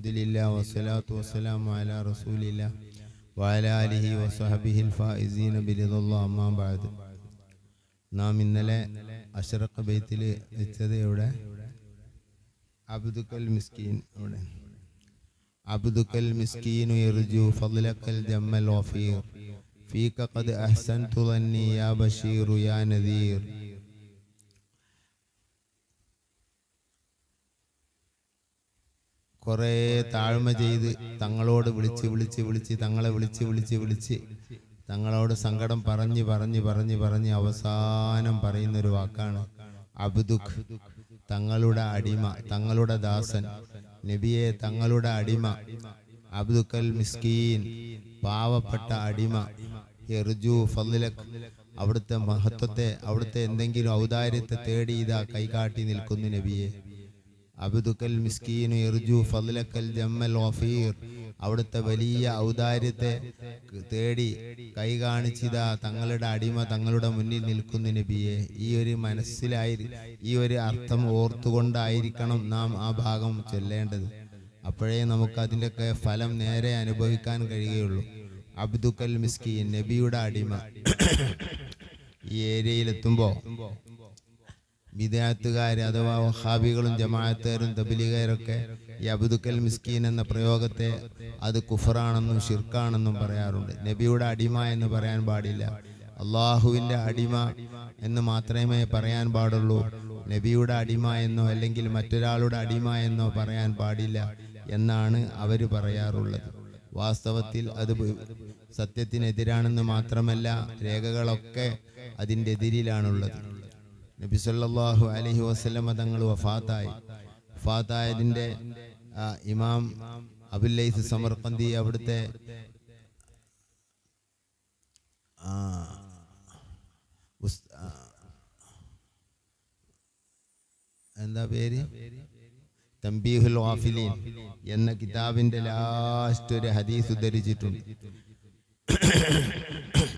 الحمد لله والصلاة والسلام على رسول الله وعلى آله وصحبه الفائزين برضا الله ما بعد. نام النلاء أشرق بيت لإتذي أولا عبدك المسكين أولا عبدك المسكين يرجو فضلك الجم الوفير فيك قد أحسنت ظني يا بشير يا نذير കുറേ താഴ്മ ചെയ്ത് തങ്ങളോട് വിളിച്ച് വിളിച്ച് വിളിച്ച് തങ്ങളെ വിളിച്ച് വിളിച്ച് വിളിച്ച് തങ്ങളോട് സങ്കടം പറഞ്ഞ് പറഞ്ഞ് പറഞ്ഞ് പറഞ്ഞ് അവസാനം പറയുന്ന ഒരു വാക്കാണ് അബ്ദുഖ്. തങ്ങളുടെ അടിമ തങ്ങളുടെ ദാസൻ നബിയെ തങ്ങളുടെ അടിമ അബ്ദുക്കൽ മിസ്കീൻ പാവപ്പെട്ട അടിമ എർജു ഫضലക് അവിടുത്തെ മഹത്വത്തെ അവിടുത്തെ എന്തെങ്കിലും ഔദാര്യത്തെ തേടി ഇതാ കൈകാട്ടി നിൽക്കുന്നു നബിയെ. അബ്ദുക്കൽ മിസ്കീനു ഇർജു ഫലക്കൽ ജമ്മൽ വഫീർ അവിടുത്തെ വലിയ ഔദാര്യത്തെ തേടി കൈ കാണിച്ചിതാ തങ്ങളുടെ അടിമ തങ്ങളുടെ മുന്നിൽ നിൽക്കുന്ന നബിയെ. ഈ ഒരു മനസ്സിലായി ഈ ഒരു അർത്ഥം ഓർത്തുകൊണ്ടായിരിക്കണം നാം ആ ഭാഗം ചൊല്ലേണ്ടത്. അപ്പോഴേ നമുക്ക് അതിന്റെയൊക്കെ ഫലം നേരെ അനുഭവിക്കാൻ കഴിയുകയുള്ളൂ. അബ്ദുക്കൽ മിസ്കീൻ നബിയുടെ അടിമ. ഈ ഏരിയയിലെത്തുമ്പോൾ വിദ്യാർത്ഥുകാർ അഥവാ വഹാബികളും ജമാഅത്തുകാരും തബിലികാരൊക്കെ ഈ അബുദുക്കൽ മിസ്കീൻ എന്ന പ്രയോഗത്തെ അത് കുഫറാണെന്നും ഷിർക്കാണെന്നും പറയാറുണ്ട്. നബിയുടെ അടിമ എന്ന് പറയാൻ പാടില്ല. അള്ളാഹുവിന്റെ അടിമ എന്ന് മാത്രമേ പറയാൻ പാടുള്ളൂ. നബിയുടെ അടിമ എന്നോ അല്ലെങ്കിൽ മറ്റൊരാളുടെ അടിമ എന്നോ പറയാൻ പാടില്ല എന്നാണ് അവർ പറയാറുള്ളത്. വാസ്തവത്തിൽ അത് സത്യത്തിനെതിരാണെന്ന് മാത്രമല്ല രേഖകളൊക്കെ അതിന്റെ എതിരിലാണുള്ളത്. നബി സല്ലാഹു അലഹി വസല്ലമ തങ്ങൾ വഫാത്തായി. വഫാത്തായതിന്റെ ഇമാം അബുല്ലൈസ് സമർക്കന്തി അവിടുത്തെ എന്താ പേര്? തമ്പീഹുൽ വാഫിലീൻ എന്ന കിതാബിന്റെ ലാസ്റ്റ് ഒരു ഹദീസ് ഉദ്ധരിച്ചിട്ടുണ്ട്.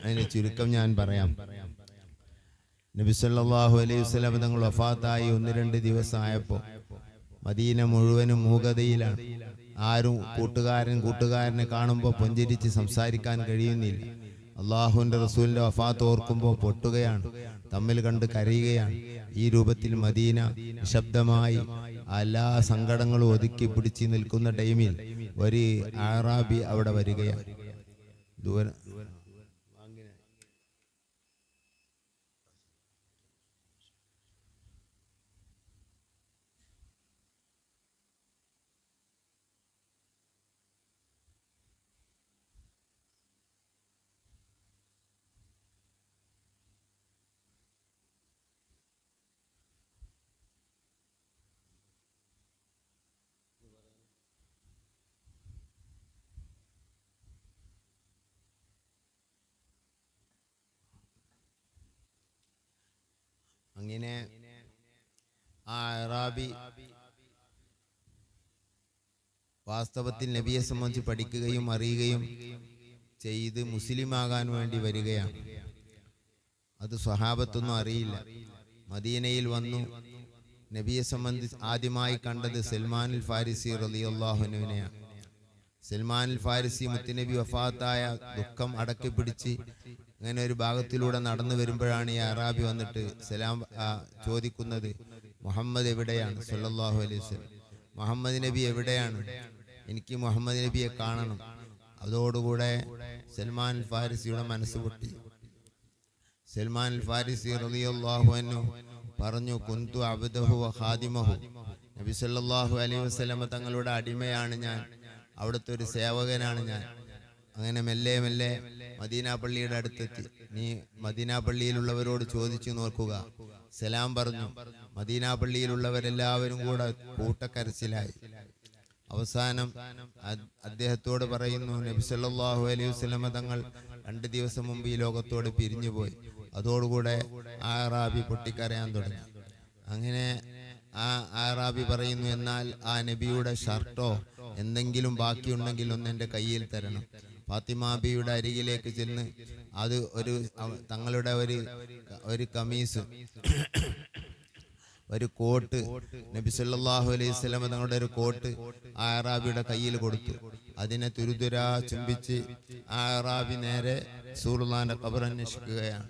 അതിന്റെ ചുരുക്കം ഞാൻ പറയാം. നബി സല്ലല്ലാഹു അലൈഹി വസല്ലം തങ്ങൾ വഫാത്തായി ഒന്ന് രണ്ട് ദിവസമായപ്പോൾ മദീന മുഴുവനും മൂകതയിലാണ്. ആരും കൂട്ടുകാരൻ കൂട്ടുകാരനെ കാണുമ്പോൾ പുഞ്ചിരിച്ച് സംസാരിക്കാൻ കഴിയുന്നില്ല. അള്ളാഹുവിന്റെ റസൂലിന്റെ വഫാത്ത് ഓർക്കുമ്പോൾ പൊട്ടുകയാണ് തമ്മിൽ കണ്ട് കരയുകയാണ്. ഈ രൂപത്തിൽ മദീന നിശബ്ദമായി എല്ലാ സങ്കടങ്ങളും ഒതുക്കി പിടിച്ച് നിൽക്കുന്ന ടൈമിൽ ഒരു ആറാബി അവിടെ വരികയാണ്. ദൂരം അങ്ങനെ ആ അറാബി വാസ്തവത്തിൽ നബിയെ സംബന്ധിച്ച് പഠിക്കുകയും അറിയുകയും ചെയ്ത് മുസ്ലിമാകാൻ വേണ്ടി വരികയാണ്. അത് സ്വഹാബത്തൊന്നും അറിയില്ല. മദീനയിൽ വന്നു. നബിയെ സംബന്ധിച്ച് ആദ്യമായി കണ്ടത് സൽമാനുൽ ഫാരിസി റലിയുള്ളാഹുനുവിനെയാണ് സൽമാനുൽ ഫാരിസി മുത്തുനബി വഫാത്തായ ദുഃഖം അടക്കി പിടിച്ച് അങ്ങനെ ഒരു ഭാഗത്തിലൂടെ നടന്നു വരുമ്പോഴാണ് ഈ അറാബി വന്നിട്ട് സലാം ചോദിക്കുന്നത്. മുഹമ്മദ് എവിടെയാണ്? സല്ലാഹു അലൈഹി വസല്ലം. മുഹമ്മദ് നബി എവിടെയാണ്? എനിക്ക് മുഹമ്മദ് നബിയെ കാണണം. അതോടുകൂടെ സൽമാൻ ഫാരിസിയുടെ മനസ്സ് പൊട്ടി. സൽമാൻ ഫാരിസി റളിയല്ലാഹു അൻഹു പറഞ്ഞു കുന്തു അബുദഹു ഹാദിമഹു നബി സല്ലാഹു അലൈഹി വസ്ലമ തങ്ങളുടെ അടിമയാണ് ഞാൻ. അവിടുത്തെ ഒരു സേവകനാണ് ഞാൻ. അങ്ങനെ മെല്ലെ മെല്ലെ മദീന പള്ളിയുടെ അടുത്തെത്തി. നീ മദീന പള്ളിയിലുള്ളവരോട് ചോദിച്ചു നോക്കുക. സലാം പറഞ്ഞു. മദീന പള്ളിയിലുള്ളവരെല്ലാവരും കൂടെ കൂട്ടക്കരച്ചിലായി. അവസാനം അദ്ദേഹത്തോട് പറയുന്നു നബി സല്ലല്ലാഹു അലൈഹി വസല്ലമ തങ്ങൾ രണ്ട് ദിവസം മുമ്പ് ഈ ലോകത്തോട് പിരിഞ്ഞുപോയി. അതോടുകൂടെ ആ റാബി പൊട്ടിക്കരയാൻ തുടങ്ങി. അങ്ങനെ ആ ആറാബി പറയുന്നു എന്നാൽ ആ നബിയുടെ ഷർട്ടോ എന്തെങ്കിലും ബാക്കിയുണ്ടെങ്കിൽ ഒന്ന് എന്റെ കയ്യിൽ തരണം. ഫാത്തിമാബിയുടെ അരികിലേക്ക് ചെന്ന് അത് ഒരു തങ്ങളുടെ ഒരു ഒരു കമീസ് ഒരു കോട്ട് നബി സല്ലല്ലാഹു അലൈഹി സ്വലമ തങ്ങളുടെ ഒരു കോട്ട് ആ അറാബിയുടെ കയ്യിൽ കൊടുത്തു. അതിനെ തുരുതുരാ ചുംബിച്ച് ആ അറാബി നേരെ സൂറുല്ലാന്റെ കബർ അന്വേഷിക്കുകയാണ്.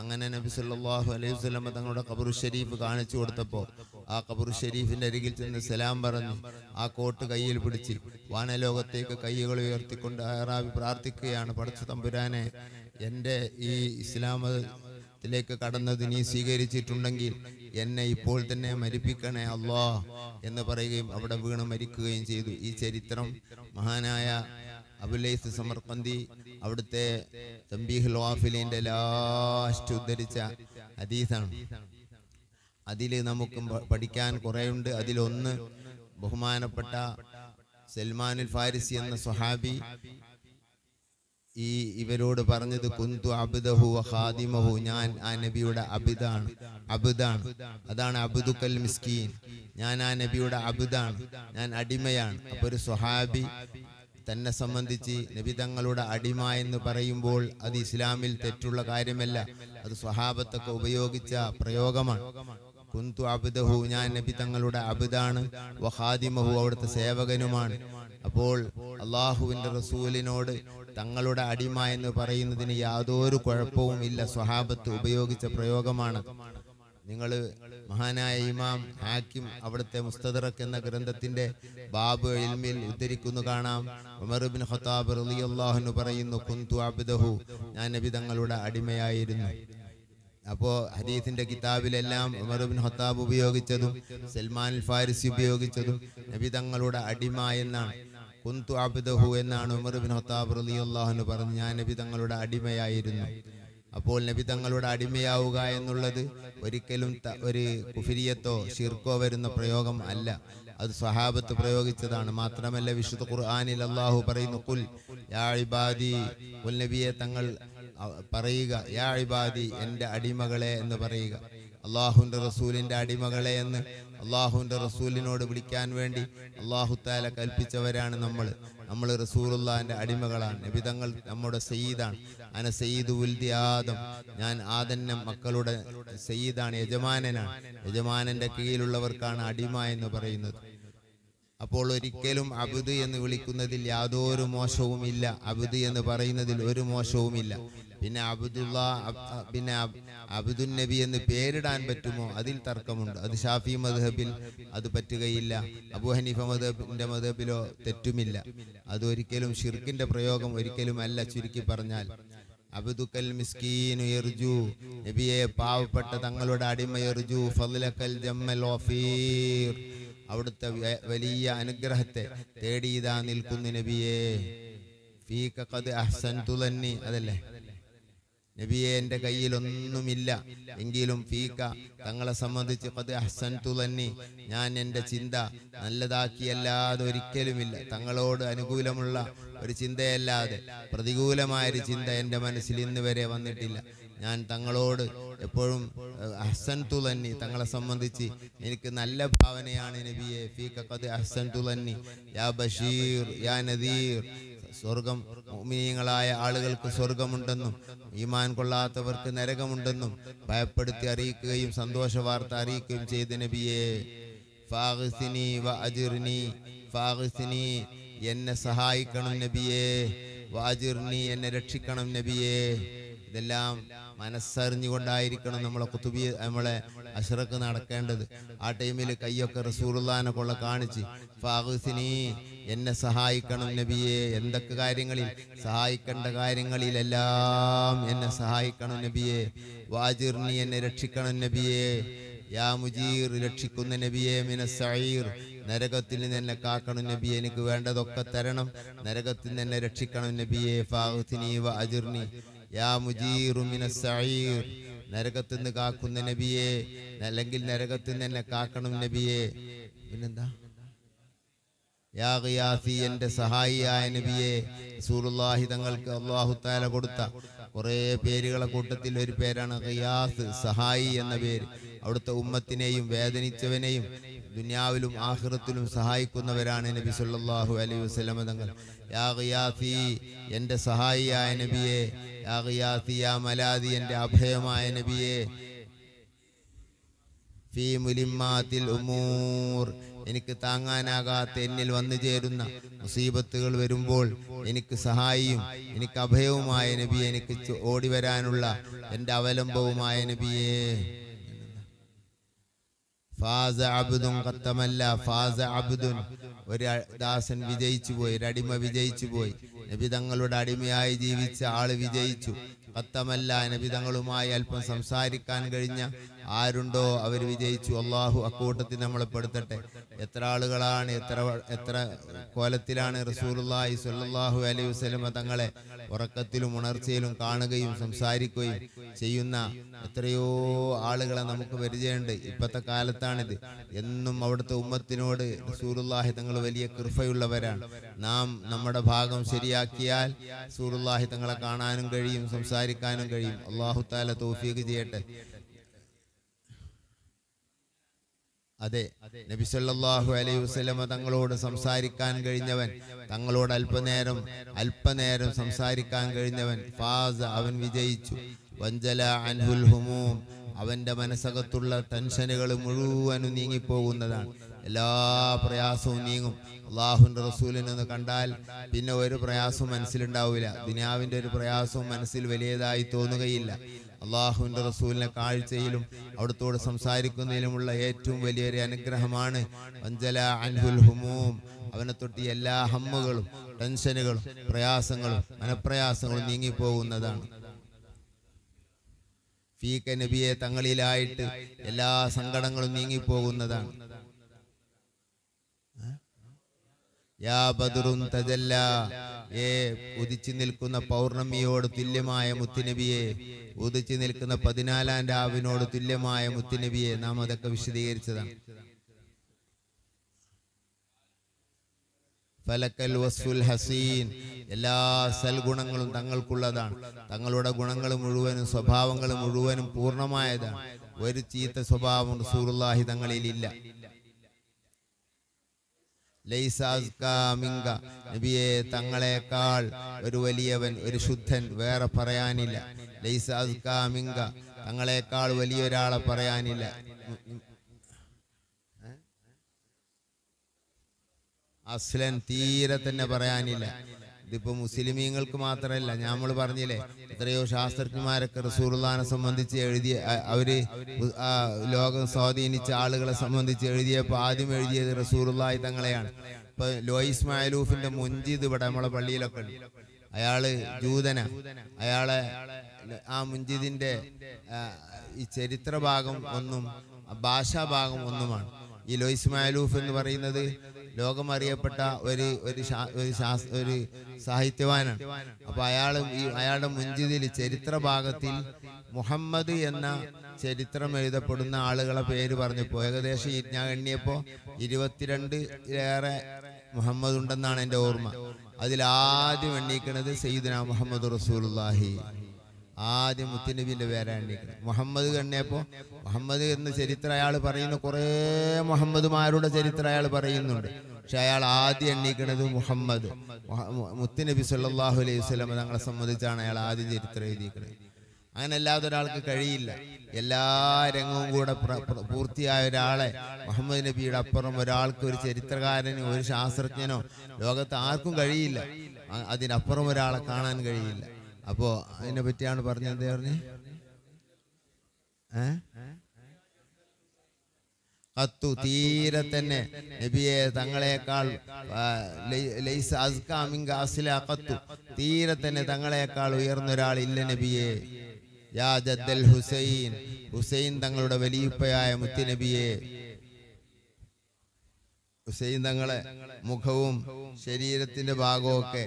അങ്ങനെ നബി സല്ലല്ലാഹു അലൈഹി വസല്ലം തങ്ങളുടെ ഖബറു ഷരീഫ് കാണിച്ചു കൊടുത്തപ്പോൾ ആ കബർ ഷെരീഫിന്റെ അരികിൽ ചെന്ന് സലാം പറഞ്ഞു ആ കോട്ട് കയ്യിൽ പിടിച്ച് വാനലോകത്തേക്ക് കൈകൾ ഉയർത്തിക്കൊണ്ട് ആ പ്രാർത്ഥിക്കുകയാണ്. പടച്ച തമ്പുരാനെ എന്റെ ഈ ഇസ്ലാമത്തിലേക്ക് കടന്നത് നീ സ്വീകരിച്ചിട്ടുണ്ടെങ്കിൽ എന്നെ ഇപ്പോൾ തന്നെ മരിപ്പിക്കണേ അള്ളാ എന്ന് പറയുകയും അവിടെ വീണ് മരിക്കുകയും ചെയ്തു. ഈ ചരിത്രം മഹാനായ അബുലൈസ് സമർപ്പന്തി അവിടുത്തെ തമ്പീഹുൽ വാഫിലിന്റെ ലാസ്റ്റ് ഉദ്ധരിച്ച ഹദീസാണ്. അതിൽ നമുക്ക് പഠിക്കാൻ കുറേയുണ്ട്. അതിലൊന്ന് ബഹുമാനപ്പെട്ട സൽമാനുൽ ഫാരിസി എന്ന സ്വഹാബി ഈ ഇവരോട് പറഞ്ഞത് കുന്തു അബുദഹു ഹാദിമഹു ഞാൻ ആ നബിയുടെ അബിദാണ്. അബുദാണ്. അതാണ് അബുദുക്കൽ മിസ്കീൻ. ഞാൻ ആ നബിയുടെ അബുദാണ്. ഞാൻ അടിമയാണ്. അപ്പൊ ഒരു സ്വഹാബി തന്നെ സംബന്ധിച്ച് നബി തങ്ങളുടെ അടിമ എന്ന് പറയുമ്പോൾ അത് ഇസ്ലാമിൽ തെറ്റുള്ള കാര്യമല്ല. അത് സ്വഹാബത്തൊക്കെ ഉപയോഗിച്ച പ്രയോഗമാണ്. കുന്തു അബുദഹു ഞാൻ നബി തങ്ങളുടെ അബുദാണ്. വഹാദിമഹു അവിടുത്തെ സേവകനുമാണ്. അപ്പോൾ അള്ളാഹുവിന്റെ റസൂലിനോട് തങ്ങളുടെ അടിമ എന്ന് പറയുന്നതിന് യാതൊരു കുഴപ്പവും ഇല്ല. സ്വഹാബത്ത് ഉപയോഗിച്ച പ്രയോഗമാണ്. നിങ്ങൾ മഹാനായ ഇമാം ഹാക്കിം അവിടുത്തെ മുസ്തദറക്ക് എന്ന ഗ്രന്ഥത്തിന്റെ ബാബ് ഇൽമിൽ ഉദ്ധരിക്കുന്നു കാണാം. ഉമർബിൻ ഹത്താബ് റളിയല്ലാഹു പറയുന്നു കുന്തു അബിദഹു ഞാൻ നബി തങ്ങളുടെ അടിമയായിരുന്നു. അപ്പോ ഹദീസിന്റെ കിതാബിലെല്ലാം ഉമർബിൻ ഹത്താബ് ഉപയോഗിച്ചതും സൽമാൻ ഫാരിസി ഉപയോഗിച്ചതും നബി തങ്ങളുടെ അടിമ എന്നാണ്. കുന്തു അബ്ദഹു എന്നാണ് ഉമർബിൻ ഹത്താബ് റളിയല്ലാഹു പറഞ്ഞു ഞാൻ നബി തങ്ങളുടെ അടിമയായിരുന്നു. അപ്പോൾ നബി തങ്ങളുടെ അടിമയാവുക എന്നുള്ളത് ഒരിക്കലും ഒരു കുഫിരിയത്തോ ഷിർക്കോ വരുന്ന പ്രയോഗം അല്ല. അത് സ്വഹാബത്ത് പ്രയോഗിച്ചതാണ്. മാത്രമല്ല വിശുദ്ധ ഖുർആാനിൽ അള്ളാഹു പറയുന്നു കുൽ യാ ഇബാദി കുൽ നബിയെ തങ്ങൾ പറയുക യാ ഇബാദി എന്റെ അടിമകളെ എന്ന് പറയുക. അള്ളാഹുവിന്റെ റസൂലിന്റെ അടിമകളെ എന്ന് അള്ളാഹുവിന്റെ റസൂലിനോട് വിളിക്കാൻ വേണ്ടി അള്ളാഹു താല കൽപ്പിച്ചവരാണ് നമ്മൾ നമ്മൾ റസൂറുല്ലാന്റെ അടിമകളാണ്. നബിതങ്ങൾ നമ്മുടെ സയ്യിദാണ്. അന സയ്യിദ് ഉൽദി ആദം. ഞാൻ ആദന്നം മക്കളുടെ സയ്യിദാണ് യജമാനനാണ്. യജമാനന്റെ കീഴിലുള്ളവർക്കാണ് അടിമ എന്ന് പറയുന്നത്. അപ്പോൾ ഒരിക്കലും അബുദ് എന്ന് വിളിക്കുന്നതിൽ യാതൊരു മോശവുമില്ല. അബുദ് എന്ന് പറയുന്നതിൽ ഒരു മോശവുമില്ല. പിന്നെ അബുദുള്ള അബ്- പിന്നെ അബ്- അബ്ദുൻ നബി എന്ന് പേരിടാൻ പറ്റുമോ? അതിൽ തർക്കമുണ്ട്. അത് ഷാഫി മദ്ഹബിൽ അത് പറ്റുകയില്ല. അബു ഹനീഫ മദ്ഹബിന്റെ മദ്ഹബിലോ തെറ്റുമില്ല. അത് ഒരിക്കലും ഷിർക്കിന്റെ പ്രയോഗം ഒരിക്കലും അല്ല ചുരുക്കി പറഞ്ഞാൽ. അബ്ദുക്കൽ മിസ്കീനു യർജു നബിയെ പാവപ്പെട്ട തങ്ങളുടെ അടിമ ഫലക്കൽ ജമ്മൽ ഓഫീർ അവിടുത്തെ വലിയ അനുഗ്രഹത്തെ തേടി ഇതാ നിൽക്കുന്നു നബിയെ. ഫീക ഖദ് തുലന്നി ലന്നി അതല്ലേ? നബിയെ എന്റെ കയ്യിലൊന്നുമില്ല. എങ്കിലും ഫീക്ക തങ്ങളെ സംബന്ധിച്ച് ഖദ് അഹ്സൻ ലന്നി. ഞാൻ എന്റെ ചിന്ത നല്ലതാക്കിയല്ലാതെ ഒരിക്കലുമില്ല. തങ്ങളോട് അനുകൂലമുള്ള ഒരു ചിന്തയല്ലാതെ പ്രതികൂലമായ ഒരു ചിന്ത എന്റെ മനസ്സിൽ ഇന്ന് വരെ വന്നിട്ടില്ല. ഞാൻ തങ്ങളോട് എപ്പോഴും അഹ്സൻ തുലന്നി തങ്ങളെ സംബന്ധിച്ച് എനിക്ക് നല്ല ഭാവനയാണ് നബിയെ. ഫീക ഖദ് അഹ്സൻ തുലന്നി യാ ബഷീർ യാ നദീർ സ്വർഗം മുഅ്മിനീങ്ങളായ ആളുകൾക്ക് സ്വർഗമുണ്ടെന്നും ഈമാൻ കൊള്ളാത്തവർക്ക് നരകമുണ്ടെന്നും ഭയപ്പെടുത്തി അറിയിക്കുകയും സന്തോഷ വാർത്ത അറിയിക്കുകയും ചെയ്ത നബിയെ വ എന്നെ സഹായിക്കണം നബിയെ വാജിർനി എന്നെ രക്ഷിക്കണം നബിയെ. ഇതെല്ലാം മനസ്സറിഞ്ഞുകൊണ്ടായിരിക്കണം നമ്മളെ കുത്തുബി നമ്മളെ അഷറക്ക് നടക്കേണ്ടത്. ആ ടൈമിൽ കയ്യൊക്കെ റസൂറുല്ലാനെ കൊള്ള കാണിച്ച് ഫാഗുസിനി എന്നെ സഹായിക്കണം നബിയെ. എന്തൊക്കെ കാര്യങ്ങളിൽ? സഹായിക്കേണ്ട കാര്യങ്ങളിലെല്ലാം എന്നെ സഹായിക്കണം നബിയെ. വാജിർണി എന്നെ രക്ഷിക്കണം നബിയെ. യാ മുജീർ രക്ഷിക്കുന്ന നബിയെ മിന സഈർ. നരകത്തിൽ നിന്ന് എന്നെ കാക്കണം നബിയെ. എനിക്ക് വേണ്ടതൊക്കെ തരണം. നരകത്തിൽ നിന്ന് എന്നെ രക്ഷിക്കണം നബിയെ. ഫാഹുസിനി വാജിർണി യാ മുജീറു മിന സഈർ. നരകത്തിൽ നിന്ന് കാക്കുന്ന നബിയെ. അല്ലെങ്കിൽ നരകത്തിൽ നിന്ന് എന്നെ കാക്കണം നബിയെ. പിന്നെന്താ? യാ എന്റെ സഹായിയായ നബിയെ റസൂലുള്ളാഹി തങ്ങൾക്ക് അള്ളാഹു താല കൊടുത്ത കുറേ പേരുകളെ കൂട്ടത്തിൽ ഒരു പേരാണ് ഖിയാസ് സഹായി എന്ന പേര്. അവിടുത്തെ ഉമ്മത്തിനെയും വേദനിച്ചവനെയും ദുനിയാവിലും ആഖിറത്തിലും സഹായിക്കുന്നവരാണ് നബി സല്ലല്ലാഹു അലൈഹി വസല്ലമ തങ്ങൾ. യാ ഖിയാസി എന്റെ സഹായിയായ നബിയെ യാ ഖിയാസി യാ മലാദി എന്റെ അഭയമായ നബിയെ ഫീ ഉമൂർ. എനിക്ക് താങ്ങാനാകാത്ത എന്നിൽ വന്നു ചേരുന്ന മുസീബത്തുകൾ വരുമ്പോൾ എനിക്ക് സഹായിയും എനിക്ക് അഭയവുമായ നബി എനിക്ക് ഓടി വരാനുള്ള എന്റെ അവലംബവുമായ നബിയെ. ഫാസ അബ്ദുൻ ഖത്തമല്ല ഫാസ അബ്ദുൻ. ഒരു ദാസൻ വിജയിച്ചു പോയി ഒരു അടിമ വിജയിച്ചു പോയി. നബി തങ്ങളുടെ അടിമയായി ജീവിച്ച ആൾ വിജയിച്ചു. ഖത്തമല്ല നബി തങ്ങളുമായി അല്പം സംസാരിക്കാൻ കഴിഞ്ഞ ആരുണ്ടോ അവർ വിജയിച്ചു. അള്ളാഹു അക്കൂട്ടത്തിൽ നമ്മളെ പെടുത്തട്ടെ. എത്ര ആളുകളാണ് എത്ര എത്ര കോലത്തിലാണ് റസൂലുള്ളാഹി സ്വല്ലല്ലാഹു അലൈഹി വസല്ലമ തങ്ങളെ ഉറക്കത്തിലും ഉണർച്ചയിലും കാണുകയും സംസാരിക്കുകയും ചെയ്യുന്ന എത്രയോ ആളുകളെ നമുക്ക് പരിചയമുണ്ട്. ഇപ്പോഴത്തെ കാലത്താണിത്. എന്നും അവിടുത്തെ ഉമ്മത്തിനോട് റസൂലുള്ളാഹി തങ്ങൾ വലിയ കൃപയുള്ളവരാണ്. നാം നമ്മുടെ ഭാഗം ശരിയാക്കിയാൽ റസൂലുള്ളാഹി തങ്ങളെ കാണാനും കഴിയും സംസാരിക്കാനും കഴിയും. അള്ളാഹു താല തൗഫീഖ് ചെയ്യട്ടെ. അതെ നബി സല്ലല്ലാഹു അലൈഹി വസല്ലമ തങ്ങളോട് സംസാരിക്കാൻ കഴിഞ്ഞവൻ തങ്ങളോട് അല്പനേരം അല്പനേരം സംസാരിക്കാൻ കഴിഞ്ഞവൻ ഫാസ് അവൻ വിജയിച്ചു. വഞ്ചല അൻഹുൽ ഹുമൂം അവന്റെ മനസ്സകത്തുള്ള ടെൻഷനുകൾ മുഴുവനും നീങ്ങിപ്പോകുന്നതാണ്. എല്ലാ പ്രയാസവും നീങ്ങും. അള്ളാഹുന്റെ റസൂലിനൊന്ന് കണ്ടാൽ പിന്നെ ഒരു പ്രയാസവും മനസ്സിലുണ്ടാവില്ല. ദുനിയാവിന്റെ ഒരു പ്രയാസവും മനസ്സിൽ വലിയതായി തോന്നുകയില്ല. അള്ളാഹുവിന്റെ റസൂലിനെ കാഴ്ചയിലും അവിടുത്തോട് സംസാരിക്കുന്നതിലുമുള്ള ഏറ്റവും വലിയൊരു അനുഗ്രഹമാണ് അഞ്ചല അൻഹുൽ ഹുമൂം. അവനെ തൊട്ട് എല്ലാ ഹമ്മുകളും ടെൻഷനുകളും പ്രയാസങ്ങളും മനപ്രയാസങ്ങളും നീങ്ങിപ്പോകുന്നതാണ്. ഫീക്ക നബിയെ തങ്ങളിലായിട്ട് എല്ലാ സങ്കടങ്ങളും നീങ്ങിപ്പോകുന്നതാണ്. യാ ബദറുൻ തജല്ല. ഏ ഉദിച്ചു നിൽക്കുന്ന പൗർണമിയോട് തുല്യമായ മുത്തുനബിയെ. ഉദിച്ചു നിൽക്കുന്ന പതിനാലാം രാവിനോട് തുല്യമായ മുത്തുനബിയെ. നാം അതൊക്കെ വിശദീകരിച്ചതാണ്. ഫലക്കൽ വസ്ഫുൽ ഹസീൻ. എല്ലാ സൽഗുണങ്ങളും തങ്ങൾക്കുള്ളതാണ്. തങ്ങളുടെ ഗുണങ്ങൾ മുഴുവനും സ്വഭാവങ്ങൾ മുഴുവനും പൂർണമായതാണ്. ഒരു ചീത്ത സ്വഭാവം റസൂലുള്ളാഹി തങ്ങളിലില്ല. ലൈസ അസ്കാ മിങ്ക നബിയെ തങ്ങളെക്കാൾ ഒരു വലിയവൻ ഒരു ശുദ്ധൻ വേറെ പറയാനില്ല ലൈസ അസ്കാ മിങ്ക തങ്ങളെക്കാൾ വലിയൊരാളെ പറയാനില്ല അസ്ലൻ തീരെ തന്നെ പറയാനില്ല ഇതിപ്പോ മുസ്ലിമീങ്ങൾക്ക് മാത്രമല്ല നമ്മൾ പറഞ്ഞില്ലേ എത്രയോ ശാസ്ത്രജ്ഞന്മാരൊക്കെ റസൂർദാനെ സംബന്ധിച്ച് എഴുതിയ അവർ ലോകം സ്വാധീനിച്ച ആളുകളെ സംബന്ധിച്ച് എഴുതിയപ്പോൾ ആദ്യം എഴുതിയത് റസൂറുല്ലായി തങ്ങളെയാണ്. ഇപ്പൊ ലോയിസ് മാലൂഫിന്റെ മുഞ്ചിത് ഇവിടെ നമ്മളെ പള്ളിയിലൊക്കെ ഉണ്ട്. അയാൾ ജൂതന. അയാളെ ആ മുഞ്ചിദിന്റെ ഈ ചരിത്ര ഭാഗം ഒന്നും ഭാഷാഭാഗം ഒന്നുമാണ്. ഈ ലോയിസ് മാലൂഫ് എന്ന് പറയുന്നത് ലോകം അറിയപ്പെട്ട ഒരു ഒരു ഒരു സാഹിത്യവാനാണ്. അപ്പൊ അയാളും ഈ അയാളുടെ മുൻചിതിൽ ചരിത്ര ഭാഗത്തിൽ മുഹമ്മദ് എന്ന ചരിത്രം എഴുതപ്പെടുന്ന ആളുകളെ പേര് പറഞ്ഞപ്പോ ഏകദേശം ഞാൻ എണ്ണിയപ്പോ ഇരുപത്തിരണ്ട് ഏറെ മുഹമ്മദ് ഉണ്ടെന്നാണ് എന്റെ ഓർമ്മ. അതിലാദ്യം എണ്ണീക്കണത് സയ്യിദ്ന മുഹമ്മദ് റസൂലുള്ളാഹി. ആദ്യം മുത്തുനബിന്റെ പേരാണ് മുഹമ്മദ് എണ്ണിയപ്പോ മുഹമ്മദ് എന്ന ചരിത്രം അയാൾ പറയുന്ന കുറേ മുഹമ്മദുമാരുടെ ചരിത്രം അയാൾ പറയുന്നുണ്ട്. പക്ഷെ അയാൾ ആദ്യം എണ്ണീക്കണത് മുഹമ്മദ്. മുത്തുനബി സല്ലല്ലാഹു അലൈഹി സ്വലമ തങ്ങളെ സംബന്ധിച്ചാണ് അയാൾ ആദ്യം ചരിത്രം എഴുതിയിരിക്കുന്നത്. അങ്ങനെ അല്ലാതെ ഒരാൾക്ക് കഴിയില്ല. എല്ലാ രംഗവും കൂടെ പൂർത്തിയായ ഒരാളെ മുഹമ്മദ് നബിയുടെ അപ്പുറം ഒരാൾക്ക് ഒരു ചരിത്രകാരനോ ഒരു ശാസ്ത്രജ്ഞനോ ലോകത്ത് ആർക്കും കഴിയില്ല. അതിനപ്പുറം ഒരാളെ കാണാൻ കഴിയില്ല. അപ്പോ അതിനെ പറ്റിയാണ് എന്താ പറഞ്ഞേ? ഏ? കത്തു തീരെ തന്നെ. നബിയെ തങ്ങളെക്കാൾ ലൈസ് ലൈസ അസ്ല കത്തു. തീരെ തന്നെ തങ്ങളെക്കാൾ ഉയർന്ന ഒരാൾ ഇല്ല നബിയെ. യാ ഹുസൈൻ. ഹുസൈൻ തങ്ങളുടെ വലിയപ്പയായ മുത്തുനബിയെ ഹുസൈൻ തങ്ങളെ മുഖവും ശരീരത്തിന്റെ ഭാഗവും ഒക്കെ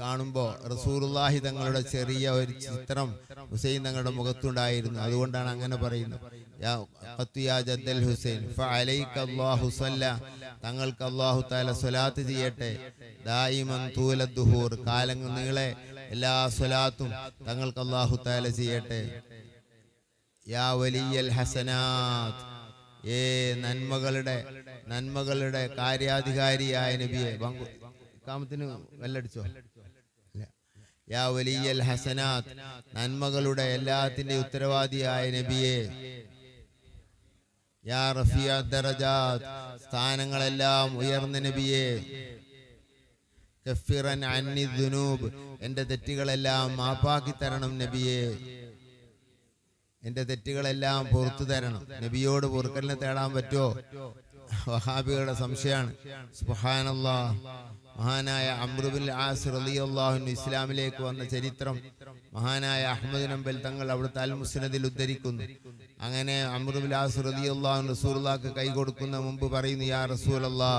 കാണുമ്പോ റസൂർലാഹി തങ്ങളുടെ ചെറിയ ഒരു ചിത്രം ഹുസൈൻ തങ്ങളുടെ മുഖത്തുണ്ടായിരുന്നു. അതുകൊണ്ടാണ് അങ്ങനെ പറയുന്നത്. ഹുസൈൻ തങ്ങൾക്ക് അള്ളാഹു താല സ്വലാത്ത് ചെയ്യട്ടെ. ദായിമൻ തൂല ദുഹൂർ കാലങ്ങൾ നീളെ എല്ലാ സ്വലാത്തും തങ്ങൾക്ക് അള്ളാഹു താല ചെയ്യട്ടെ. യാ വലിയൽ ഹസനാത്ത് ഏ നന്മകളുടെ നന്മകളുടെ കാര്യാധികാരിയായ നബിയെ കാമത്തിന് വെല്ലടിച്ചോ. ഹസനാത്ത് നന്മകളുടെ എല്ലാത്തിന്റെ ഉത്തരവാദിയായ നബിയെ. യാ റഫിയ ദറജാത് സ്ഥാനങ്ങളെല്ലാം ഉയർന്ന നബിയെ. കഫിറൻ അന്നി ദുനൂബ് എന്റെ തെറ്റുകളെല്ലാം മാപ്പാക്കി തരണം നബിയെ. എന്റെ തെറ്റുകളെല്ലാം പുറത്തു തരണം. നബിയോട് പൊറുക്കലിനെ തേടാൻ പറ്റുമോ? വഹാബികളുടെ സംശയമാണ്. സുഹാനല്ലാ മഹാനായ അമ്രുബിൻ ആസ് റളിയല്ലാഹു ഇസ്ലാമിലേക്ക് വന്ന ചരിത്രം മഹാനായ അഹമ്മദ് നമ്പൽ തങ്ങൾ അവിടുത്തെ അൽ മുസ്നദിൽ ഉദ്ധരിക്കുന്നു. അങ്ങനെ അമ്രുബിൻ ആസ് റളിയല്ലാഹു റസൂലുള്ളാഹിക്ക് കൈ കൊടുക്കുന്ന മുമ്പ് പറയുന്നു യാ റസൂലല്ലാ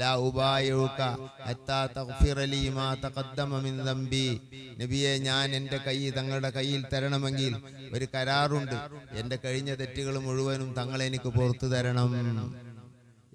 ലാ ഉബായുക ഹത്താ തഗ്ഫിറ ലീ മാ തഖദ്ദമ മിൻ ദംബി. നബിയെ ഞാൻ എന്റെ കൈ തങ്ങളുടെ കയ്യിൽ തരണമെങ്കിൽ ഒരു കരാറുണ്ട്. എന്റെ കഴിഞ്ഞ തെറ്റുകൾ മുഴുവനും തങ്ങൾ എനിക്ക് പുറത്തു തരണം.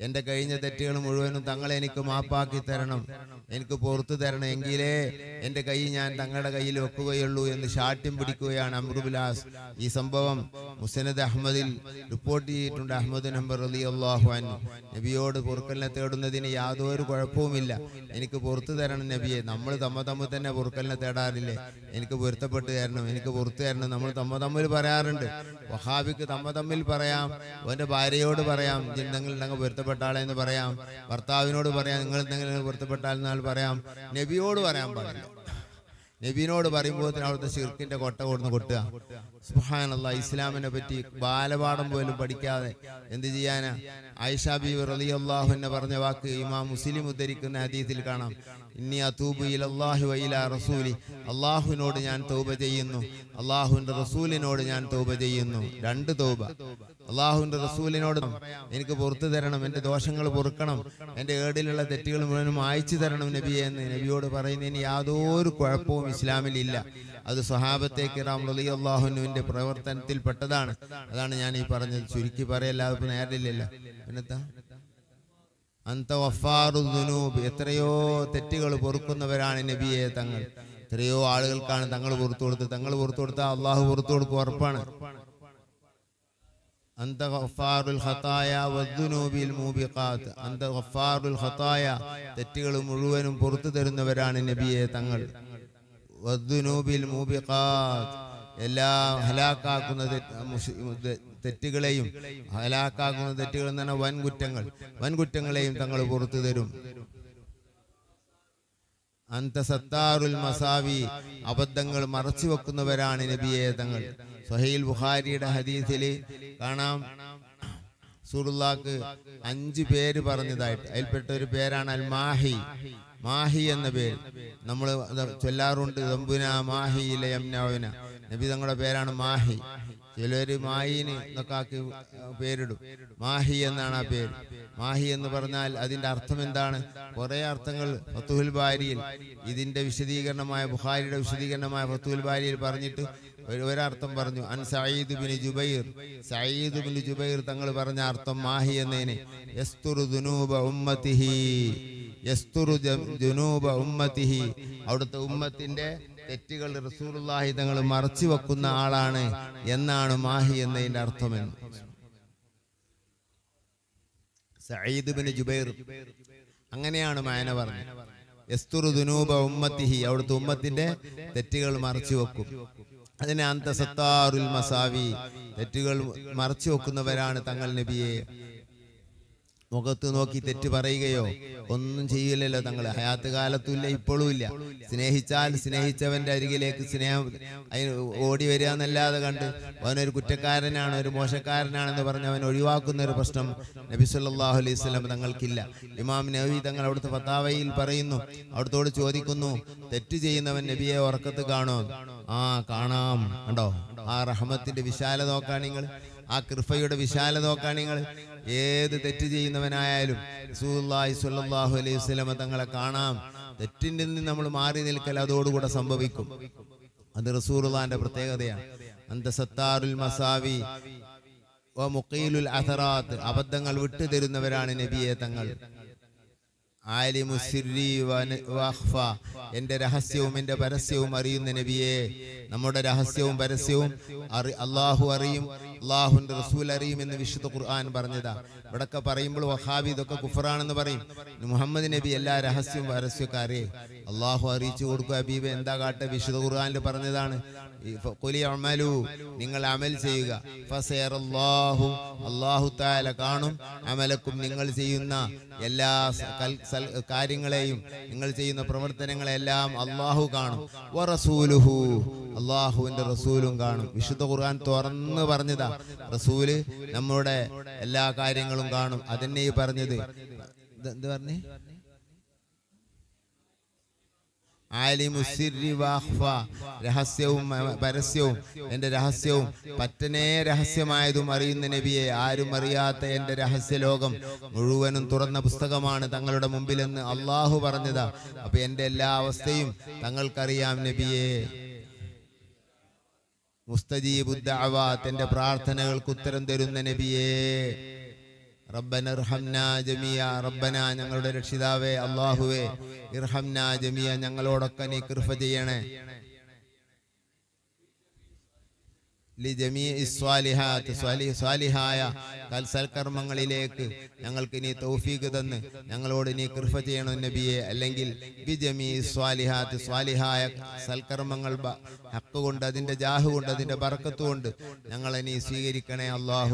എന്റെ കഴിഞ്ഞ തെറ്റുകൾ മുഴുവനും തങ്ങൾ എനിക്ക് മാപ്പാക്കി തരണം. എനിക്ക് പുറത്തു തരണം എങ്കിലേ എന്റെ കൈ ഞാൻ തങ്ങളുടെ കയ്യിൽ വെക്കുകയുള്ളൂ എന്ന് ശാഠ്യം പിടിക്കുകയാണ് അമ്രുബിലാസ് ഈ സംഭവം മുസനദ് അഹമ്മദിൽ റിപ്പോർട്ട് ചെയ്തിട്ടുണ്ട്. അഹമ്മദ് നമ്പർ അലി അള്ളാഹു അൻഹു. നബിയോട് പൊറുക്കലിനെ തേടുന്നതിന് യാതൊരു കുഴപ്പവുമില്ല. എനിക്ക് പുറത്തു തരണം നബിയെ. നമ്മൾ തമ്മ തമ്മിൽ തന്നെ പൊറുക്കലിനെ തേടാറില്ലേ? എനിക്ക് പൊരുത്തപ്പെട്ട് തരണം. എനിക്ക് പുറത്തു തരണം. നമ്മൾ തമ്മ തമ്മിൽ പറയാറുണ്ട്. വഹാബിക്ക് തമ്മ തമ്മിൽ പറയാം. അവന്റെ ഭാര്യയോട് പറയാം. എന്തെങ്കിലും ഞങ്ങൾ പൊരുത്തപ്പെട്ട എന്ന് പറയാം. ഭർത്താവിനോട് പറയാം നിങ്ങൾ എന്തെങ്കിലും പൊരുത്തപ്പെട്ടാൽ പറയാം. നബിയോട് പറയാൻ പാടില്ല. നബീനോട് പറയുമ്പോൾ അവിടുത്തെ ഷിർക്കിന്റെ കൊട്ട കൊടുന്ന് കൊട്ടുക. സുഹാനല്ല ഇസ്ലാമിനെ പറ്റി ബാലപാഠം പോലും പഠിക്കാതെ എന്ത് ചെയ്യാനാ? ആയിഷ ബി റളിയല്ലാഹു എന്നെ പറഞ്ഞ വാക്ക് ഇമാം മുസ്ലിം ഉദ്ധരിക്കുന്ന അതീതിൽ കാണാം. ഇന്നി അതൂബു അള്ളാഹു വയില റസൂലി. അള്ളാഹുവിനോട് ഞാൻ തൗബ ചെയ്യുന്നു. അള്ളാഹുവിന്റെ റസൂലിനോട് ഞാൻ തൗബ ചെയ്യുന്നു. രണ്ട് തൗബ. അള്ളാഹുവിന്റെ റസൂലിനോട് എനിക്ക് പുറത്തു തരണം എന്റെ ദോഷങ്ങൾ പൊറുക്കണം എന്റെ ഏടിലുള്ള തെറ്റുകൾ മുഴുവനും അയച്ചു തരണം നബിയെ എന്ന് നബിയോട് പറയുന്നതിന് യാതൊരു കുഴപ്പവും ഇസ്ലാമിൽ ഇല്ല അത് സ്വഹാബത്തെ കിറാം റലി അള്ളാഹുനുവിന്റെ പ്രവർത്തനത്തിൽ പെട്ടതാണ്. അതാണ് ഞാൻ ഈ പറഞ്ഞത്. ചുരുക്കി പറയല്ലാതെ ഇപ്പൊ നേരില്ലല്ലോ പിന്നെത്താ അന്ത എത്രയോ തെറ്റുകൾ പൊറുക്കുന്നവരാണ് നബിയെ തങ്ങൾ. എത്രയോ ആളുകൾക്കാണ് തങ്ങൾ പുറത്തു കൊടുത്തത്. തങ്ങൾ പുറത്തു കൊടുത്താൽ അള്ളാഹു പുറത്തു കൊടുക്കും ഉറപ്പാണ്. അന്ത ഗഫാറുൽ ഖതായ വദ്ദുനൂബിൽ മൂബിഖാത്ത്. അന്ത ഗഫാറുൽ ഖതായ തെറ്റുകൾ മുഴുവനും പുറത്തു തരുന്നവരാണ് നബിയെ തങ്ങൾ. വദ്ദുനൂബിൽ മൂബിഖാത്ത്. എല്ലാ ഹലാക്കാക്കുന്ന തെറ്റ് തെറ്റുകളെയും ഹലാക്കാക്കുന്ന തെറ്റുകൾ എന്ന് പറഞ്ഞാൽ വൻകുറ്റങ്ങൾ. വൻകുറ്റങ്ങളെയും തങ്ങൾ പുറത്തു തരും. അന്ത സത്താറുൽ മസാവി അബദ്ധങ്ങൾ മറച്ചു വെക്കുന്നവരാണ് നബിയെ തങ്ങൾ. സഹീൽ ബുഖാരിയുടെ ഹദീസിൽ കാണാം. സുറുല്ലാക്ക് അഞ്ച് പേര് പറഞ്ഞതായിട്ട്. അതിൽപ്പെട്ട ഒരു പേരാണ് അൽ മാഹി മാഹി എന്ന പേര്. നമ്മൾ ചൊല്ലാറുണ്ട്. ദമ്പുന മാഹി ഇല യംനവന നബി തങ്ങളുടെ പേരാണ് മാഹി. ചിലര് മായിന് എന്നൊക്കെ ആക്കി പേരിടും. മാഹി എന്നാണ് ആ പേര്. മാഹി എന്ന് പറഞ്ഞാൽ അതിന്റെ അർത്ഥം എന്താണ്? കുറെ അർത്ഥങ്ങൾ ഫത്തുഹുൽ ബാരിയിൽ ഇതിന്റെ വിശദീകരണമായ ബുഹാരിയുടെ വിശദീകരണമായ ഫത്തുഹുൽ ബാരിയിൽ പറഞ്ഞിട്ട് ഒരർത്ഥം പറഞ്ഞു അൻ Sayyid bin Jubair. Sayyid bin Jubair തങ്ങൾ പറഞ്ഞ അർത്ഥം മാഹി എന്നതിന് യസ്തുറു ദുനൂബ ഉമ്മത്തിഹി. യസ്തുറു ദുനൂബ ഉമ്മത്തിഹി. അവിടുത്തെ ഉമ്മത്തിന്റെ തെറ്റുകൾ റസൂലുള്ളാഹി തങ്ങൾ മറച്ചു വെക്കുന്ന ആളാണ് എന്നാണ് മാഹി എന്നതിന്റെ അർത്ഥമെന്ന് സയ്യിദ് ബിൻ ജുബൈർ. അങ്ങനെയാണ് മായന പറഞ്ഞത്. യസ്തുറു ദുനൂബ ഉമ്മത്തിഹി. അവിടുത്തെ ഉമ്മത്തിന്റെ തെറ്റുകൾ മറച്ചു വെക്കും. അതിനെ അന്തസത്താറുൽ മസാവി. തെറ്റുകൾ മറച്ചു വെക്കുന്നവരാണ് തങ്ങൾ നബിയെ. മുഖത്ത് നോക്കി തെറ്റ് പറയുകയോ ഒന്നും ചെയ്യില്ലല്ലോ തങ്ങൾ ഹയാത്ത് കാലത്തും ഇല്ല ഇപ്പോഴും ഇല്ല സ്നേഹിച്ചാൽ സ്നേഹിച്ചവന്റെ അരികിലേക്ക് സ്നേഹം അതിന് ഓടി വരിക എന്നല്ലാതെ കണ്ട് അവനൊരു കുറ്റക്കാരനാണ് ഒരു മോശക്കാരനാണെന്ന് പറഞ്ഞ് അവൻ ഒഴിവാക്കുന്ന ഒരു പ്രശ്നം നബി സല്ലല്ലാഹു അലൈഹി വസല്ലം തങ്ങൾക്കില്ല. ഇമാം നബി തങ്ങൾ അവിടുത്തെ ഫത്താവയിൽ പറയുന്നു അവിടുത്തോട് ചോദിക്കുന്നു തെറ്റ് ചെയ്യുന്നവൻ നബിയെ ഉറക്കത്ത് കാണോ? ആ കാണാം. കണ്ടോ? ആ റഹ്മത്തിന്റെ വിശാല നോക്കാൻ നിങ്ങൾ. ആ കൃപയുടെ വിശാല നോക്കാൻ നിങ്ങൾ. ഏത് തെറ്റ് ചെയ്യുന്നവനായാലും റസൂലുള്ളാഹി സുല്ലാഹു അലൈഹി സ്വലമ തങ്ങളെ കാണാം. തെറ്റിന്റെ നിന്ന് നമ്മൾ മാറി നിൽക്കൽ അതോടുകൂടെ സംഭവിക്കും. അത് റസൂലുള്ളാന്റെ പ്രത്യേകതയാണ്. അന്ത സത്താറുൽ മസാവി അബദ്ധങ്ങൾ വിട്ടുതരുന്നവരാണ് നബിയെ തങ്ങൾ. എന്റെ രഹസ്യവും എന്റെ പരസ്യവും അറിയുന്ന നബിയെ നമ്മുടെ രഹസ്യവും പരസ്യവും അറി അള്ളാഹു അറിയും അള്ളാഹുന്റെ റസൂൽ അറിയും എന്ന് വിശുദ്ധ ഖുർആൻ പറഞ്ഞതാ. ഇവിടൊക്കെ പറയുമ്പോൾ വഹാബി ഇതൊക്കെ കുഫറാണെന്ന് പറയും. മുഹമ്മദ് നബി എല്ലാ രഹസ്യവും പരസ്യവും അറിയേ അള്ളാഹു അറിയിച്ചു കൊടുക്കുക ഹബീബ് എന്താ കാട്ടെ? വിശുദ്ധ ഖുർആാനിൽ പറഞ്ഞതാണ്. അമലു നിങ്ങൾ അമൽ ചെയ്യുക. അല്ലാഹു തആല കാണും. അമലക്കും നിങ്ങൾ ചെയ്യുന്ന എല്ലാ കാര്യങ്ങളെയും നിങ്ങൾ ചെയ്യുന്ന പ്രവർത്തനങ്ങളെല്ലാം അള്ളാഹു കാണും. അള്ളാഹുവിന്റെ റസൂലും കാണും. വിശുദ്ധ ഖുർആൻ തുറന്ന് പറഞ്ഞതാ. റസൂൽ നമ്മുടെ എല്ലാ കാര്യങ്ങളും കാണും. അതന്നെ ഈ പറഞ്ഞത്. എന്ത് പറഞ്ഞേ? രഹസ്യവും പരസ്യവും എന്റെ രഹസ്യവും പറ്റനേ രഹസ്യമായതും അറിയുന്ന നബിയെ ആരും അറിയാത്ത എന്റെ രഹസ്യ ലോകം മുഴുവനും തുറന്ന പുസ്തകമാണ് തങ്ങളുടെ മുമ്പിലെന്ന് അള്ളാഹു പറഞ്ഞതാ. അപ്പൊ എന്റെ എല്ലാ അവസ്ഥയും തങ്ങൾക്കറിയാം നബിയെ. മുസ്തജീബുദ്ദഅവാത്ത് എന്റെ പ്രാർത്ഥനകൾക്ക് ഉത്തരം തരുന്ന നബിയേ. റബ്ബന ഞങ്ങളുടെ രക്ഷിതാവേ അള്ളാഹുവേ ഇർഹംന ജമിയ ഞങ്ങളോടൊക്കെ നീ കൃപ ചെയ്യണേ. സ്വാലിഹായ ഞങ്ങൾക്ക് നീ തൗഫീഖ് തന്ന് ഞങ്ങളോട് നീ കൃപ ചെയ്യണം നബിയെ. അല്ലെങ്കിൽ സ്വാലിഹാത്ത്. സ്വാലിഹായ സൽക്കർമ്മങ്ങൾ ഹക്ക് കൊണ്ട് അതിന്റെ ജാഹ് കൊണ്ട് അതിന്റെ ബർക്കത്ത് കൊണ്ട് ഞങ്ങളെ നീ സ്വീകരിക്കണേ അള്ളാഹു